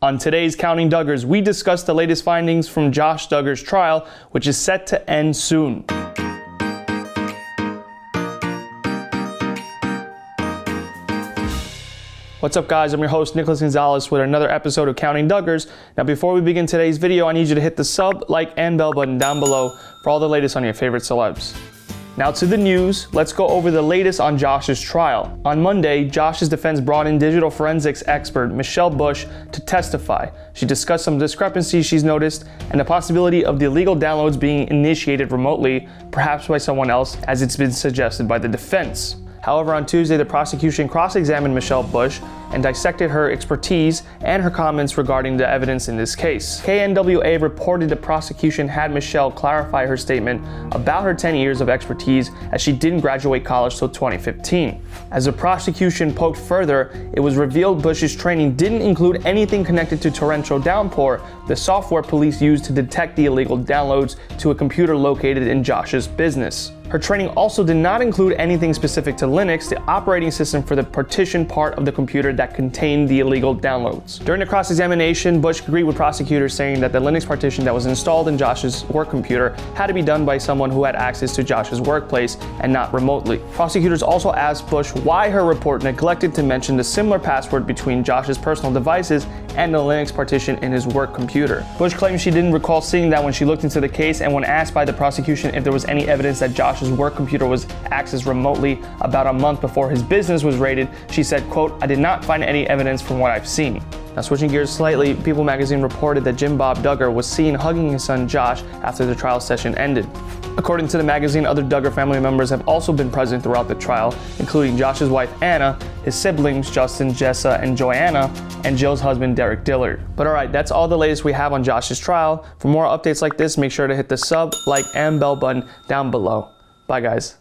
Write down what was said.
On today's Counting Duggars, we discuss the latest findings from Josh Duggar's trial, which is set to end soon. What's up guys, I'm your host Nicholas Gonzalez with another episode of Counting Duggars. Now before we begin today's video, I need you to hit the sub, like, and bell button down below for all the latest on your favorite celebs. Now to the news, let's go over the latest on Josh's trial. On Monday, Josh's defense brought in digital forensics expert Michelle Bush to testify. She discussed some discrepancies she's noticed and the possibility of the illegal downloads being initiated remotely, perhaps by someone else, as it's been suggested by the defense. However, on Tuesday, the prosecution cross examined Michelle Bush and dissected her expertise and her comments regarding the evidence in this case. KNWA reported the prosecution had Michelle clarify her statement about her 10 years of expertise as she didn't graduate college till 2015. As the prosecution poked further, it was revealed Bush's training didn't include anything connected to torrential downpour, the software police used to detect the illegal downloads to a computer located in Josh's business. Her training also did not include anything specific to Linux, the operating system for the partition part of the computer that contained the illegal downloads. During the cross-examination, Bush agreed with prosecutors saying that the Linux partition that was installed in Josh's work computer had to be done by someone who had access to Josh's workplace and not remotely. Prosecutors also asked Bush why her report neglected to mention the similar password between Josh's personal devices and the Linux partition in his work computer. Bush claims she didn't recall seeing that when she looked into the case and when asked by the prosecution if there was any evidence that Josh's work computer was accessed remotely about a month before his business was raided, she said, quote, I did not find any evidence from what I've seen. Now, switching gears slightly, People magazine reported that Jim Bob Duggar was seen hugging his son Josh after the trial session ended. According to the magazine, other Duggar family members have also been present throughout the trial, including Josh's wife Anna, his siblings Justin, Jessa, and Joanna, and Jill's husband Derick Dillard. But alright, that's all the latest we have on Josh's trial. For more updates like this, make sure to hit the sub, like, and bell button down below. Bye guys.